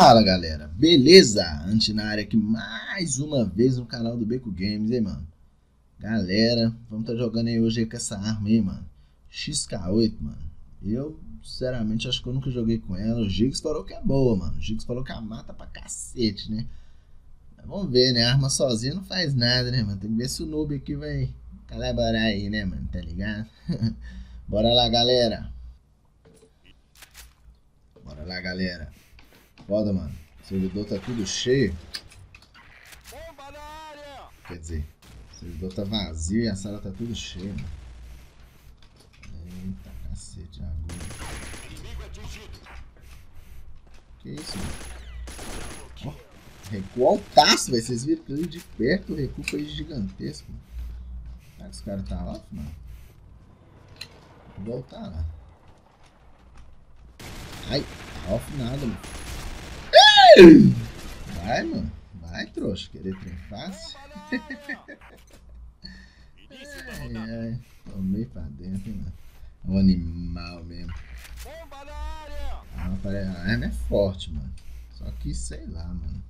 Fala galera, beleza? Antinari aqui mais uma vez no canal do Beco Games, hein mano? Galera, vamos estar tá jogando aí hoje aí com essa arma aí, mano XK8, mano Eu, sinceramente, acho que eu nunca joguei com ela O Giggs falou que é boa, mano O Giggs falou que a mata pra cacete, né? Mas vamos ver, né? A arma sozinha não faz nada, né, mano? Tem que ver se o noob aqui vai colaborar aí, né, mano? Tá ligado? Bora lá, galera Bora lá, galera Foda, mano. O servidor tá tudo cheio. Quer dizer, o servidor tá vazio e a sala tá tudo cheia, mano. Eita, cacete, agulha. Que isso, mano? Oh, recuo altaço, velho. Vocês viram que de perto o recuo foi gigantesco, mano. Será que os caras tá off, mano? Vou voltar lá. Ai, tá off nada, mano. Vai, mano. Vai, trouxa. Querer trem fácil. ai, ai. Tomei pra dentro, hein, mano. É um animal mesmo. A arma, a arma é forte, mano. Só que, sei lá, mano.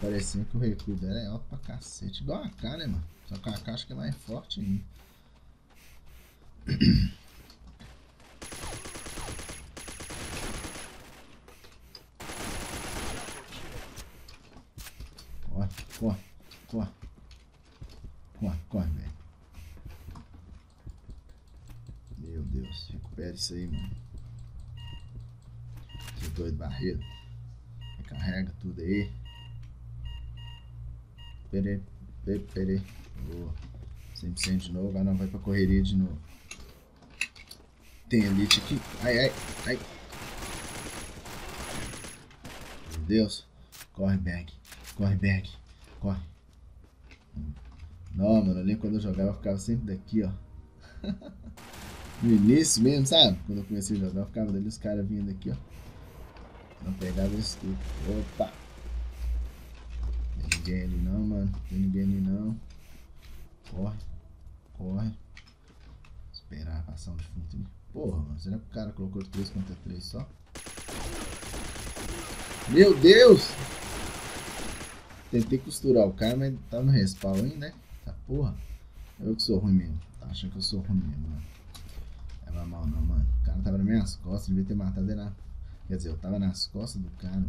Parecendo que o recuo dela é alto pra cacete. Igual a AK, né, mano? Só que a AK acho que é mais forte ainda. Corre, corre. Corre, corre, velho. Meu Deus, recupera isso aí, mano. Esse doido barreiro. Recarrega tudo aí. Peraí, peraí, peraí. Boa. 100% de novo, agora não vai pra correria de novo. Tem elite aqui. Ai, ai, ai. Meu Deus. Corre, bag. Corre, bag. Corre. Não, mano, nem quando eu jogava eu ficava sempre daqui, ó. no início mesmo, sabe? Quando eu comecei a jogar, eu ficava dali, os caras vindo aqui, ó. Não pegava isso tudo. Opa! Tem ninguém ali não, mano. Tem ninguém ali não. Corre. Corre. Esperar passar um defunto ali. Porra, mano. Será que o cara colocou 3 contra 3 só? Meu Deus! Tentei costurar o cara, mas tá no respawn ainda, né? Tá porra. Eu que sou ruim mesmo. Tá achando que eu sou ruim mesmo, mano. Leva mal não, mano. O cara tava nas minhas costas, devia ter matado ele na. Quer dizer, eu tava nas costas do cara.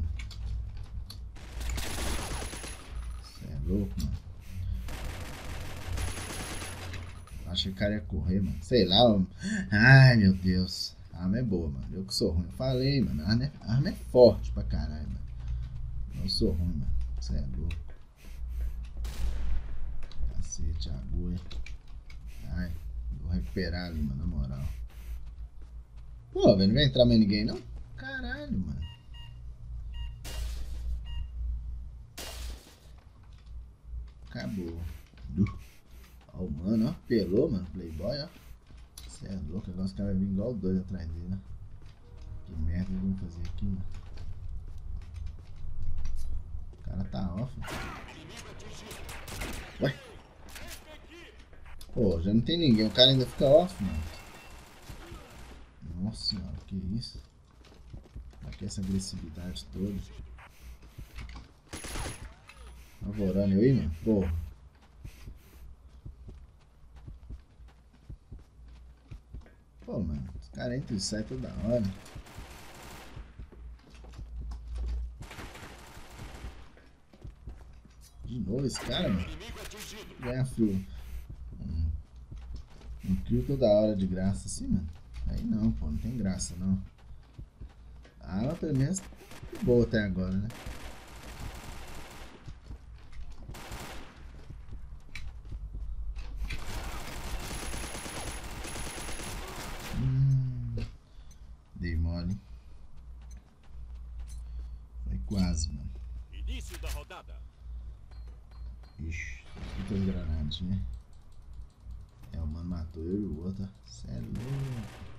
Você é louco, mano. Achei que o cara ia correr, mano. Sei lá, mano. Ai, meu Deus. A arma é boa, mano. Eu que sou ruim. Eu falei, mano. A arma é, a arma é forte pra caralho, mano. Eu sou ruim, mano. Você é louco. Cacete, agulha. Ai, vou recuperar ali, mano, na moral. Pô, velho, não vai entrar mais ninguém, não? Caralho, mano. Acabou. Ó, o mano, ó. Pelou, mano. Playboy, ó. Você é louco. Agora os caras vão vir igual doido atrás dele, né? Que merda que vamos fazer aqui, mano cara tá off. Ué? Pô, já não tem ninguém. O cara ainda fica off, mano. Nossa senhora, que isso? Aqui essa agressividade toda. Avorando eu aí, mano? Porra. Pô, mano. Os caras entram e saem toda hora. De novo esse cara, mano. Ganha. Um, um kill toda hora de graça assim, mano. Aí não, pô. Não tem graça, não. A arma pelo menos boa até agora, né? Hum, dei mole. Foi quase, mano. Início da rodada. Ixi, muitas granadas, né? É, o mano matou eu e o outro. Cê é louco.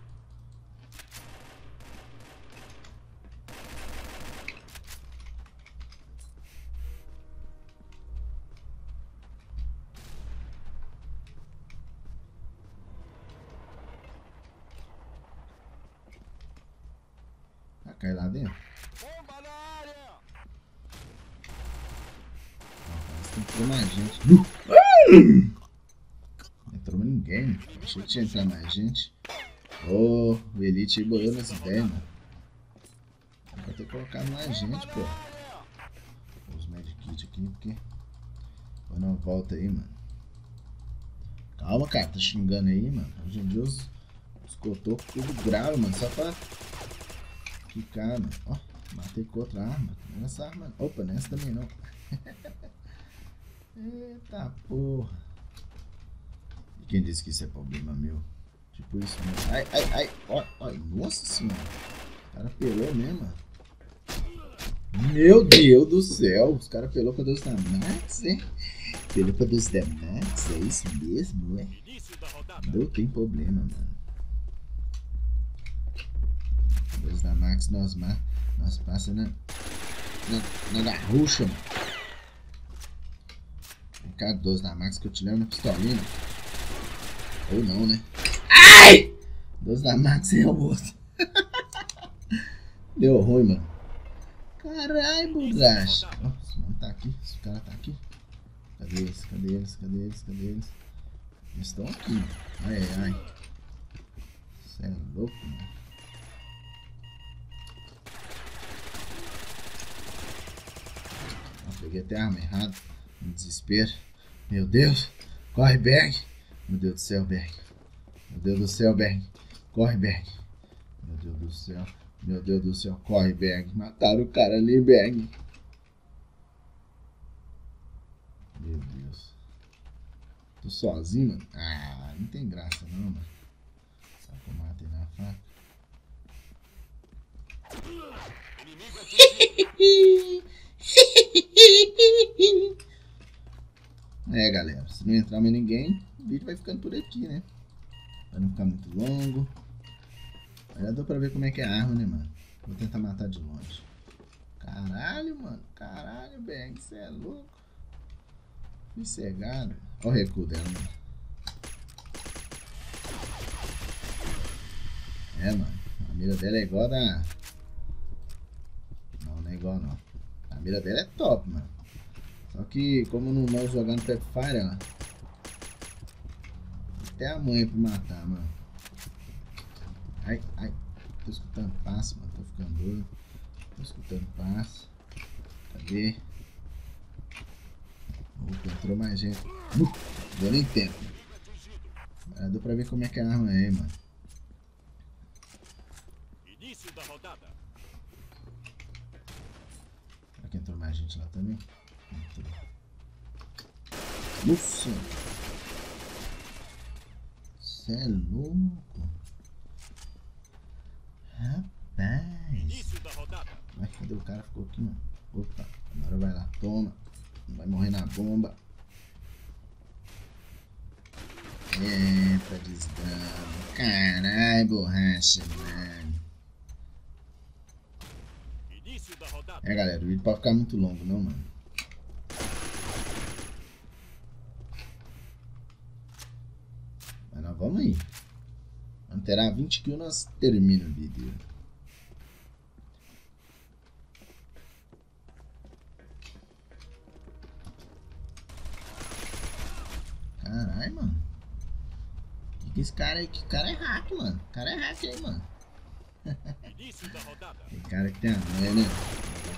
Vai cair lá dentro? Entrou mais gente. Uh! Entrou ninguém. Achei que tinha entrar mais gente. Oh, o Elite boiou nessa ideia, mano. Vai ter colocado mais gente, pô. Os medkit aqui, porque. Vai uma volta aí, mano. Calma, cara, tá xingando aí, mano. Hoje em dia os, os cotocos tudo grave, mano. Só pra ficar, mano. Ó, matei com outra arma. Nessa arma. Opa, nessa também não. Eita porra. E quem disse que isso é problema meu? Tipo isso mesmo. Ai, ai, ai. Ó, ó. Nossa senhora. O cara pelou mesmo. Meu Deus do céu. Os caras pelou com Deus da Max, hein? Pelou com Deus da Max. É isso mesmo, ué? Não tem problema, mano. Deus da Max nós, nós passa na, na, na garrucha, mano. Cara, 12 da Max que eu te levo na pistolinha. Ou não, né? Ai! 12 da Max é o outro. Deu ruim, mano. Caralho, borracha. Esse mano tá aqui. Esse cara tá aqui. Cadê eles? Cadê eles? Cadê eles? Cadê eles? Eles estão aqui. Ai, ai, ai. Você é louco, mano. Peguei até a arma errada. No desespero. Meu Deus. Corre, Berg. Meu Deus do céu, Berg. Meu Deus do céu, Berg. Corre, Berg. Meu Deus do céu. Meu Deus do céu. Corre, Berg. Mataram o cara ali, Berg. Meu Deus. Tô sozinho, mano? Ah, não tem graça não, mano. Só que eu matei na faca. É, galera, se não entrar mais ninguém, o vídeo vai ficando por aqui, né? Pra não ficar muito longo. Já deu pra ver como é que é a arma, né, mano? Vou tentar matar de longe. Caralho, mano. Caralho, Bang, você é louco. Fui cegado. Olha o recuo dela, mano. É, mano. A mira dela é igual a da... Não, não é igual, não. A mira dela é top, mano. Só que, como eu não vou jogar no Fire, ela... Até a mãe pra matar, mano. Ai, ai. Tô escutando passo, mano. Tô ficando doido. Tô escutando passo. Cadê? Opa, entrou mais gente. Uh, deu nem tempo. Ah, deu pra ver como é que é a arma aí, mano. Da rodada. Será que entrou mais gente lá também? Ufa! Cê é louco. Rapaz. Mas cadê o cara? Ficou aqui, mano. Opa, agora vai lá, toma. Vai morrer na bomba. Eita, desgrama. Caralho, borracha, mano. É, galera, o vídeo pode ficar muito longo, não, mano. Vamos aí. Quando terá 20 kills, nós termina o vídeo. Caralho, mano. Que, que esse cara aí? Que cara é hack, mano. O cara é hack aí, mano. tem cara que tem a mãe, né?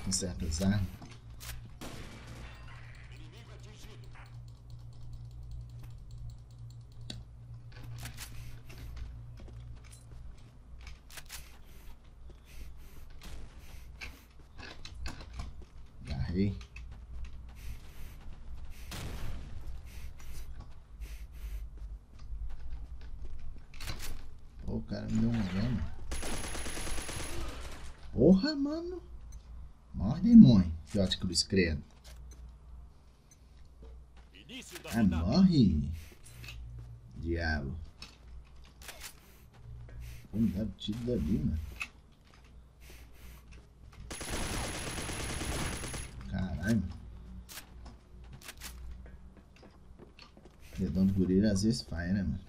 Com certas armas. Errei. O cara me deu uma gama. Porra, mano. Morre, demônio. Fiote cruz credo. Ah, morre. Diabo. Pô, me dá tiro dali, mano. Caralho. De gorila às vezes faz, né, mano?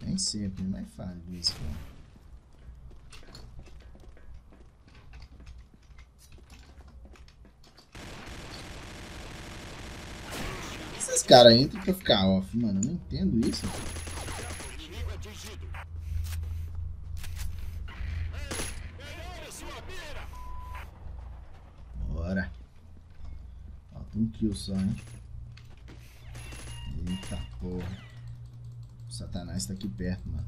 Nem sempre, mas faz de vez em esses caras entram pra ficar off, mano? Eu não entendo isso. Bora. Falta um kill só, hein? Eita porra. O Satanás tá aqui perto, mano.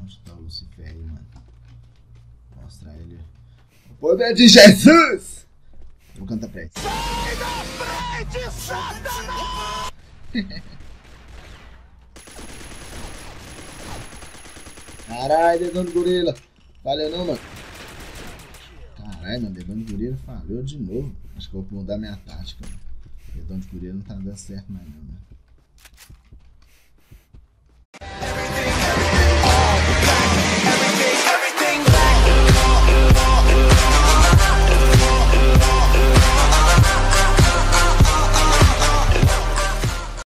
Onde tá o Lucifer aí, mano? Vou mostrar ele. O poder de Jesus! Vou cantar pra ele. Sai da frente, Satanás! Caralho, dedão de gorila. Valeu não, mano. Caralho, meu dedão de gorila falhou de novo. Acho que vou mudar minha tática. Mano. Dedão de gorila não tá dando certo mais não, mano.